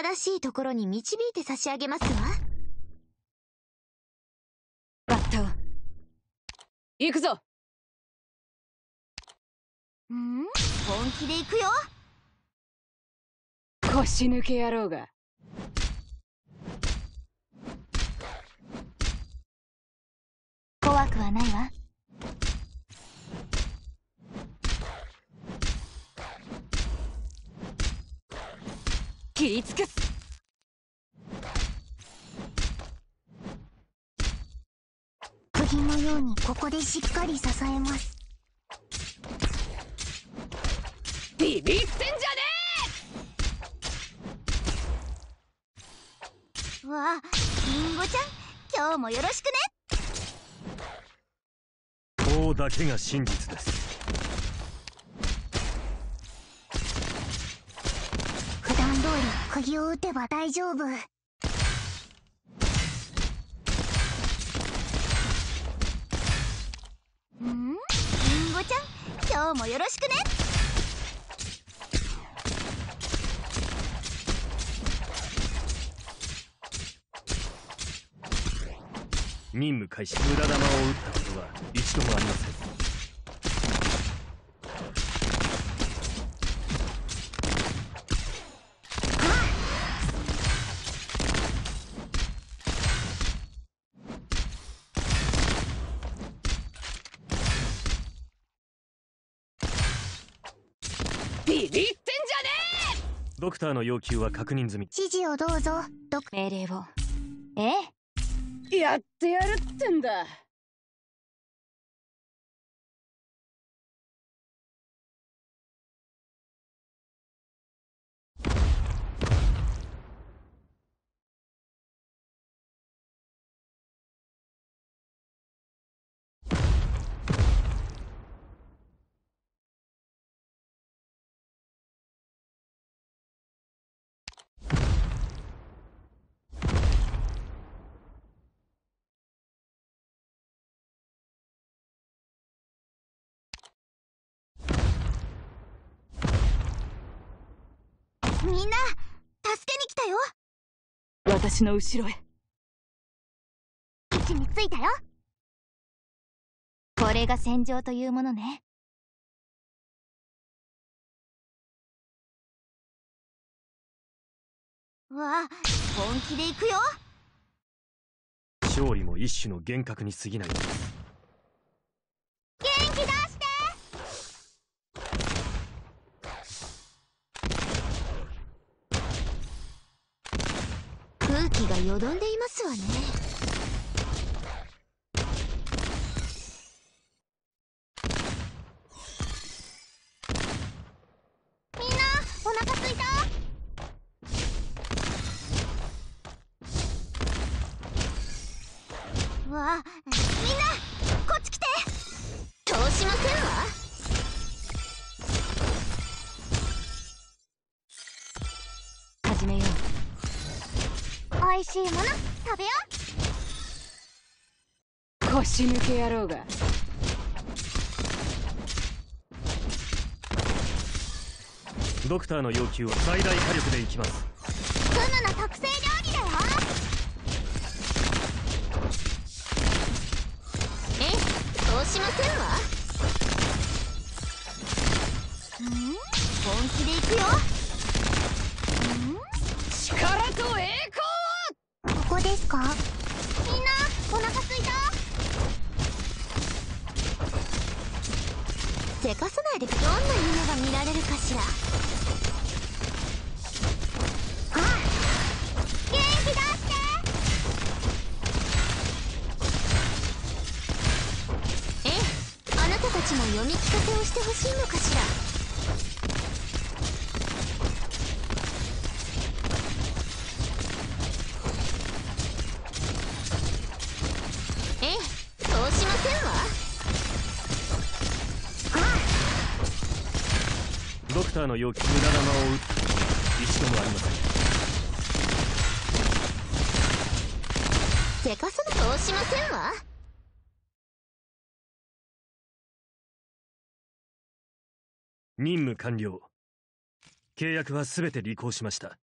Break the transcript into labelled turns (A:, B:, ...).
A: 正しいところに導いて差し上げますわ。
B: バッタを行くぞ。
A: ん？本気で行くよ。
B: 腰抜け野郎が。
A: 怖くはないわ
B: 切り尽くす。
A: 釘のようにここでしっかり支えます。
B: ビビってんじゃね
A: わあリンゴちゃん今日もよろしくね。
C: こうだけが真実です
A: り釘を打てば大丈夫。ん？リンゴちゃん？今日もよろしくね。
C: 任務開始。無駄玉を打ったことは一度もありません
B: ビビってんじゃね
C: ドクターの要求は確認済み。
A: 指示をどうぞ。ドク
B: 命令を。
A: え
B: え？やってやるってんだ
A: みんな助けに来たよ。
B: 私の後ろへ。
A: 位置についたよ。これが戦場というものね。わあ本気で行くよ。
C: 勝利も一種の幻覚に過ぎないのです
A: 元気出して空気がよどんでいますわね。みんなお腹すいた？わあ。おいしいもの食べよ
B: う。腰抜け野郎が。
C: ドクターの要求は最大火力でいきます。
A: うクムの特製料理だよ。え通しませんわ。ん？本気で行くよせかさないでどんな夢が見られるかしら。あ元気出してええあなたたちも読み聞かせをしてほしいのかしら
C: ターの要求無駄玉を打った一度もありません
A: せかすなそうしませんわ
C: 任務完了契約は全て履行しました